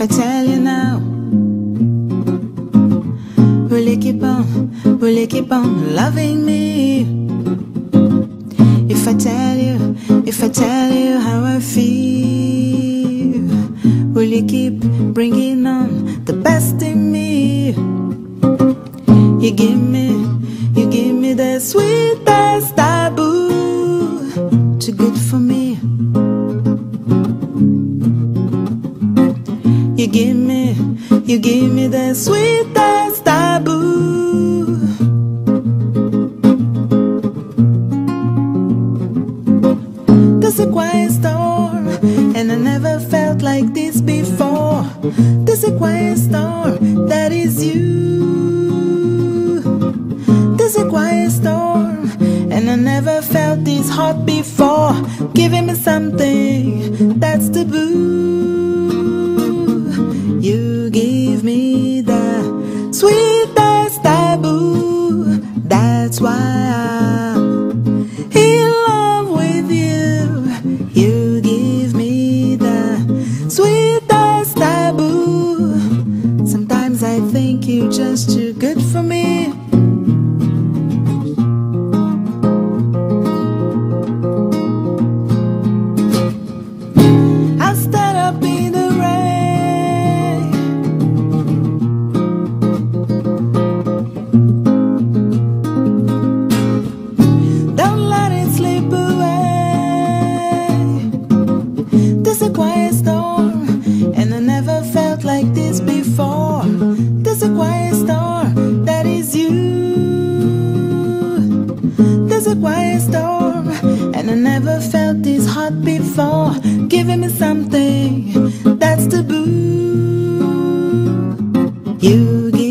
if I tell you now? Will you keep on, will you keep on loving me? If I tell you, if I tell you how I feel Will you keep bringing on the best in me? You give me give me, you give me the sweetest taboo. There's a quiet storm, and I never felt like this before. There's a quiet storm, that is you. There's a quiet storm, and I never felt this hot before. Giving me something Why I'm in love with you. You give me the sweetest taboo. Sometimes I think you're just too good for me. Quiet storm, that is you. There's a quiet storm, and I never felt this hot before. Giving me something that's taboo. You give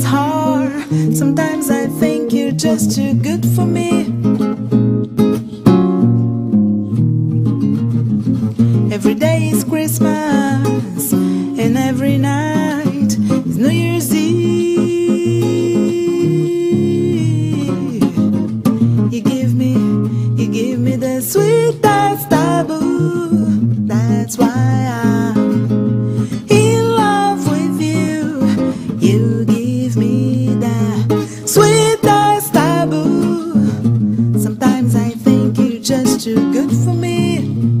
biggest heart. Sometimes I think you're just too good for me. Every day is Christmas, and every night is New Year's Eve. for me.